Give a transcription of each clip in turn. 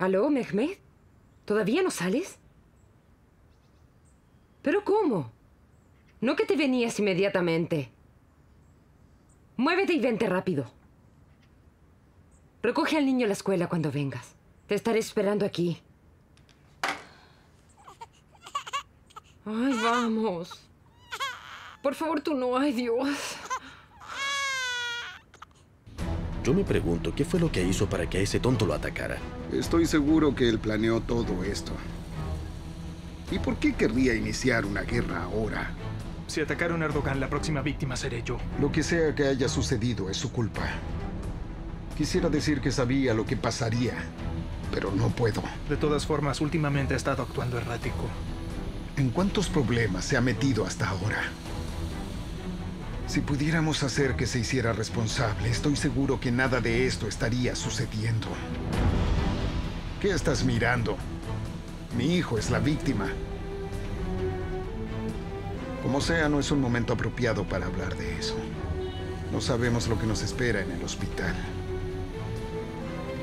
¿Aló, Mehmet? ¿Todavía no sales? ¿Pero cómo? No que te venías inmediatamente. Muévete y vente rápido. Recoge al niño a la escuela cuando vengas. Te estaré esperando aquí. Ay, vamos. Por favor, tú no, ay Dios. Yo me pregunto qué fue lo que hizo para que a ese tonto lo atacara. Estoy seguro que él planeó todo esto. ¿Y por qué querría iniciar una guerra ahora? Si atacaron a Erdogan, la próxima víctima seré yo. Lo que sea que haya sucedido es su culpa. Quisiera decir que sabía lo que pasaría, pero no puedo. De todas formas, últimamente ha estado actuando errático. ¿En cuántos problemas se ha metido hasta ahora? Si pudiéramos hacer que se hiciera responsable, estoy seguro que nada de esto estaría sucediendo. ¿Qué estás mirando? Mi hijo es la víctima. Como sea, no es un momento apropiado para hablar de eso. No sabemos lo que nos espera en el hospital.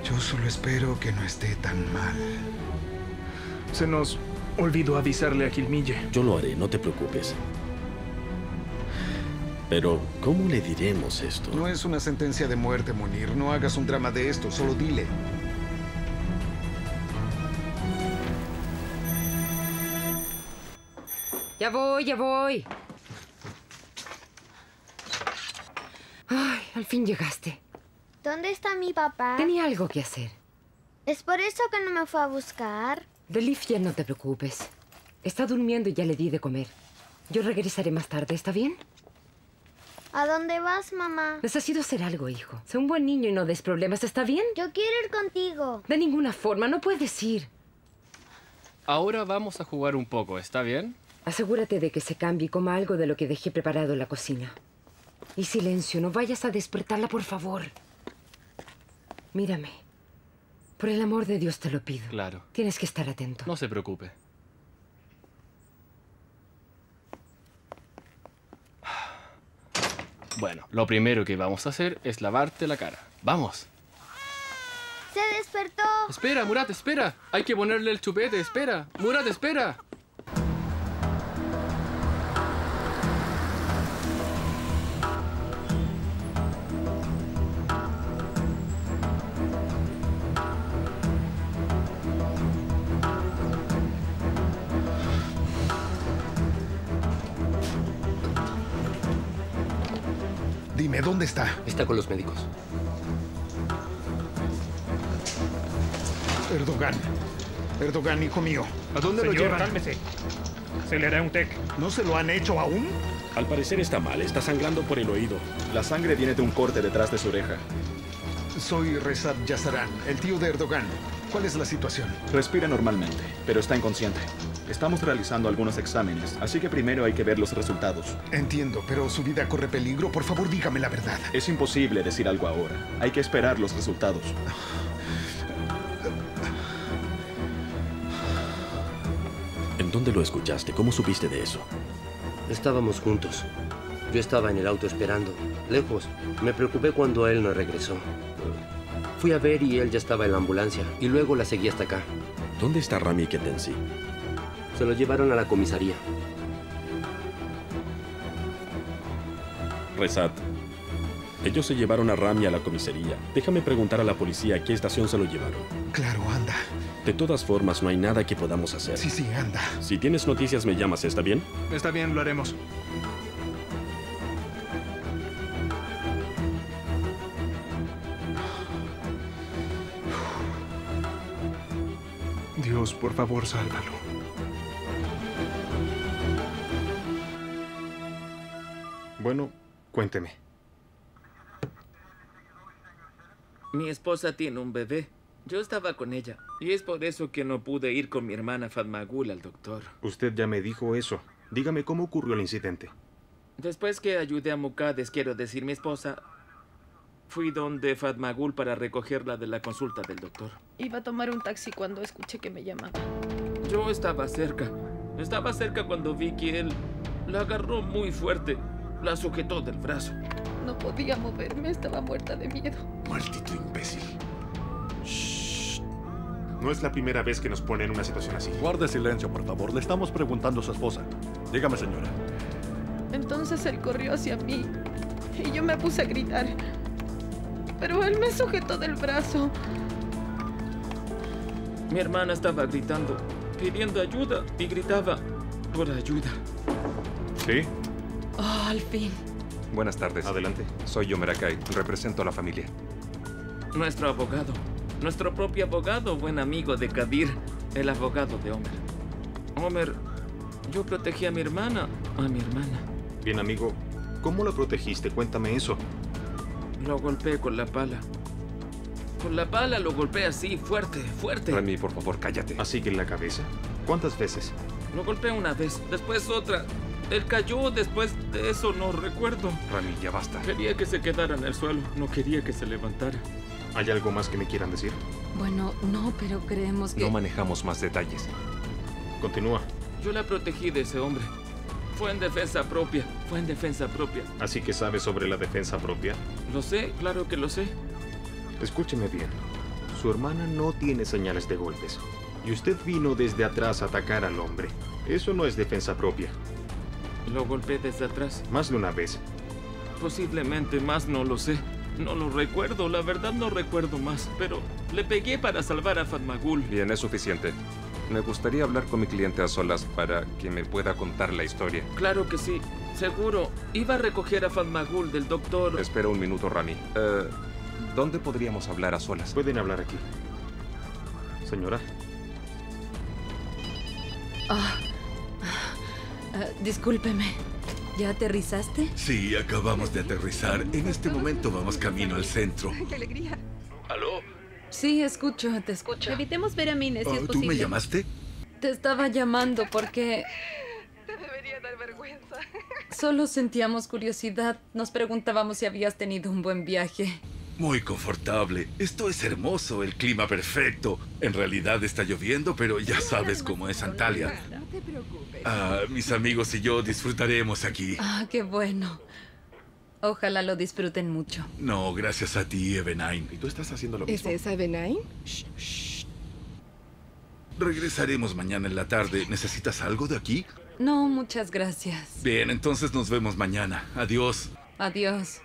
Yo solo espero que no esté tan mal. Se nos olvidó avisarle a Gilmille. Yo lo haré, no te preocupes. Pero, ¿cómo le diremos esto? No es una sentencia de muerte, Munir. No hagas un drama de esto, solo dile. Ya voy, ya voy. Ay, al fin llegaste. ¿Dónde está mi papá? Tenía algo que hacer. ¿Es por eso que no me fue a buscar? De Lifia no te preocupes. Está durmiendo y ya le di de comer. Yo regresaré más tarde, ¿está bien? ¿A dónde vas, mamá? Necesito hacer algo, hijo. Sé un buen niño y no des problemas, ¿está bien? Yo quiero ir contigo. De ninguna forma, no puedes ir. Ahora vamos a jugar un poco, ¿está bien? Asegúrate de que se cambie y coma algo de lo que dejé preparado en la cocina. Y silencio, no vayas a despertarla, por favor. Mírame. Por el amor de Dios te lo pido. Claro. Tienes que estar atento. No se preocupe. Bueno, lo primero que vamos a hacer es lavarte la cara. ¡Vamos! ¡Se despertó! Espera, Murat, espera. Hay que ponerle el chupete, espera. Murat, espera. Dime, ¿dónde está? Está con los médicos. Erdogan. Erdogan, hijo mío. ¿A dónde lo llevan? cálmese. Se le hará un TEC. ¿No se lo han hecho aún? Al parecer está mal, está sangrando por el oído. La sangre viene de un corte detrás de su oreja. Soy Rezat Yazaran, el tío de Erdogan. ¿Cuál es la situación? Respira normalmente, pero está inconsciente. Estamos realizando algunos exámenes, así que primero hay que ver los resultados. Entiendo, pero su vida corre peligro. Por favor, dígame la verdad. Es imposible decir algo ahora. Hay que esperar los resultados. ¿En dónde lo escuchaste? ¿Cómo supiste de eso? Estábamos juntos. Yo estaba en el auto esperando, lejos. Me preocupé cuando él no regresó. Fui a ver y él ya estaba en la ambulancia. Y luego la seguí hasta acá. ¿Dónde está Rami Ketensi? Se lo llevaron a la comisaría. Rezat. Ellos se llevaron a Rami a la comisaría. Déjame preguntar a la policía a qué estación se lo llevaron. Claro, anda. De todas formas, no hay nada que podamos hacer. Sí, sí, anda. Si tienes noticias, me llamas, ¿está bien? Está bien, lo haremos. Dios, por favor, sálvalo. Bueno, cuénteme. Mi esposa tiene un bebé. Yo estaba con ella. Y es por eso que no pude ir con mi hermana Fatmagul al doctor. Usted ya me dijo eso. Dígame cómo ocurrió el incidente. Después que ayudé a Mukades, quiero decir mi esposa, fui donde Fatmagul para recogerla de la consulta del doctor. Iba a tomar un taxi cuando escuché que me llamaban. Yo estaba cerca. Estaba cerca cuando vi que él la agarró muy fuerte. La sujetó del brazo. No podía moverme, estaba muerta de miedo. Maldito imbécil. No es la primera vez que nos pone en una situación así. Guarde silencio, por favor. Le estamos preguntando a su esposa. Dígame, señora. Entonces él corrió hacia mí y yo me puse a gritar. Pero él me sujetó del brazo. Mi hermana estaba gritando, pidiendo ayuda y gritaba por ayuda. ¿Sí? Oh, al fin. Buenas tardes. Adelante. Soy Yomerakai. Represento a la familia. Nuestro abogado. Nuestro propio abogado, buen amigo de Kadir, el abogado de Homer. Homer, yo protegí a mi hermana, a mi hermana. Bien, amigo. ¿Cómo la protegiste? Cuéntame eso. Lo golpeé con la pala. Con la pala lo golpeé así, fuerte, fuerte. Rami, por favor, cállate. ¿Así que en la cabeza? ¿Cuántas veces? Lo golpeé una vez, después otra. Él cayó después de eso, no recuerdo. Rami, ya basta. Quería que se quedara en el suelo, no quería que se levantara. ¿Hay algo más que me quieran decir? Bueno, no, pero creemos que... No manejamos más detalles. Continúa. Yo la protegí de ese hombre. Fue en defensa propia, fue en defensa propia. ¿Así que sabes sobre la defensa propia? Lo sé, claro que lo sé. Escúcheme bien. Su hermana no tiene señales de golpes. Y usted vino desde atrás a atacar al hombre. Eso no es defensa propia. Lo golpeé desde atrás. Más de una vez. Posiblemente más, no lo sé. No lo recuerdo, la verdad no recuerdo más. Pero le pegué para salvar a Fatmagul. Bien, es suficiente. Me gustaría hablar con mi cliente a solas para que me pueda contar la historia. Claro que sí, seguro. Iba a recoger a Fatmagul del doctor. Espera un minuto, Rami. Eh, ¿Dónde podríamos hablar a solas? Pueden hablar aquí. Señora. Ah, ah, discúlpeme. ¿Ya aterrizaste? Sí, acabamos de aterrizar. En este momento vamos camino al centro. ¡Qué alegría! ¿Aló? Sí, escucho, te escucho. Evitemos ver a Mine si Oh, es ¿Tú posible. me llamaste? Te estaba llamando porque Te debería dar vergüenza. solo sentíamos curiosidad. Nos preguntábamos si habías tenido un buen viaje. Muy confortable. Esto es hermoso, el clima perfecto. En realidad está lloviendo, pero ya sabes cómo es Antalya. No te preocupes. Ah, mis amigos y yo disfrutaremos aquí. Ah, qué bueno. Ojalá lo disfruten mucho. No, gracias a ti, Evenain. ¿Y tú estás haciendo lo ¿Es esa Benign? Regresaremos mañana en la tarde. ¿Necesitas algo de aquí? No, muchas gracias. Bien, entonces nos vemos mañana. Adiós. Adiós.